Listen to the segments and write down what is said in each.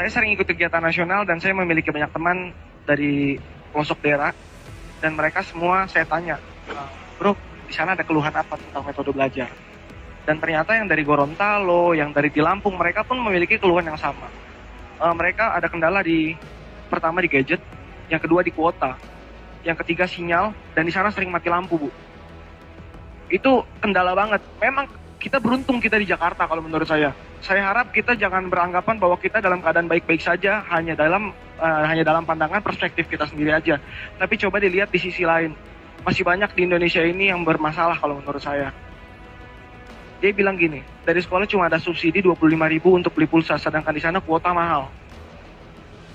Saya sering ikut kegiatan nasional dan saya memiliki banyak teman dari pelosok daerah dan mereka semua saya tanya, bro di sana ada keluhan apa tentang metode belajar? Dan ternyata yang dari Gorontalo, yang dari di Lampung, mereka pun memiliki keluhan yang sama. Uh, mereka ada kendala di pertama di gadget, yang kedua di kuota, yang ketiga sinyal, dan di sana sering mati lampu bu. Itu kendala banget. Memang kita beruntung kita di Jakarta kalau menurut saya. Saya harap kita jangan beranggapan bahwa kita dalam keadaan baik-baik saja hanya dalam uh, hanya dalam pandangan perspektif kita sendiri aja. Tapi coba dilihat di sisi lain. Masih banyak di Indonesia ini yang bermasalah kalau menurut saya. Dia bilang gini, dari sekolah cuma ada subsidi 25 ribu untuk beli pulsa, sedangkan di sana kuota mahal.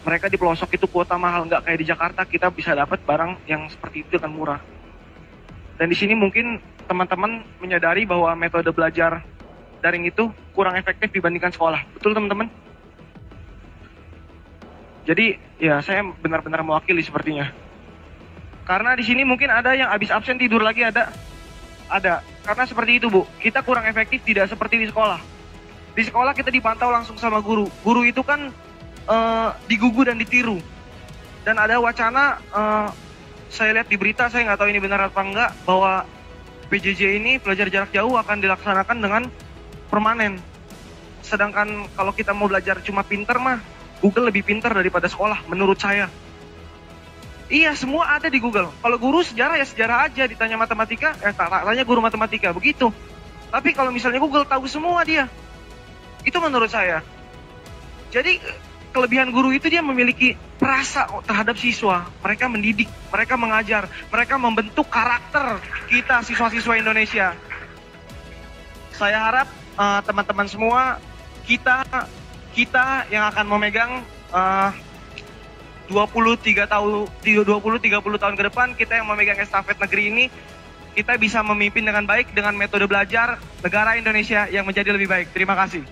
Mereka di pelosok itu kuota mahal, nggak kayak di Jakarta kita bisa dapat barang yang seperti itu dengan murah. Dan di sini mungkin teman-teman menyadari bahwa metode belajar daring itu kurang efektif dibandingkan sekolah. Betul teman-teman? Jadi ya saya benar-benar mewakili sepertinya. Karena di sini mungkin ada yang habis absen tidur lagi ada. Ada. Karena seperti itu Bu, kita kurang efektif tidak seperti di sekolah. Di sekolah kita dipantau langsung sama guru. Guru itu kan uh, digugu dan ditiru. Dan ada wacana uh, saya lihat di berita, saya nggak tahu ini benar apa enggak, bahwa PJJ ini belajar jarak jauh akan dilaksanakan dengan permanen. Sedangkan kalau kita mau belajar cuma pinter mah, Google lebih pinter daripada sekolah menurut saya. Iya, semua ada di Google. Kalau guru sejarah ya sejarah aja, ditanya matematika, eh tanya guru matematika, begitu. Tapi kalau misalnya Google tahu semua dia. Itu menurut saya. Jadi kelebihan guru itu dia memiliki rasa terhadap siswa. Mereka mendidik, mereka mengajar, mereka membentuk karakter kita siswa-siswa Indonesia. Saya harap teman teman-teman semua kita kita yang akan memegang uh, 23 tahun 20 30 tahun ke depan kita yang memegang estafet negeri ini kita bisa memimpin dengan baik dengan metode belajar negara Indonesia yang menjadi lebih baik. Terima kasih.